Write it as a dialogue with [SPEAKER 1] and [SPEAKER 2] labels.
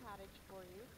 [SPEAKER 1] cottage for you.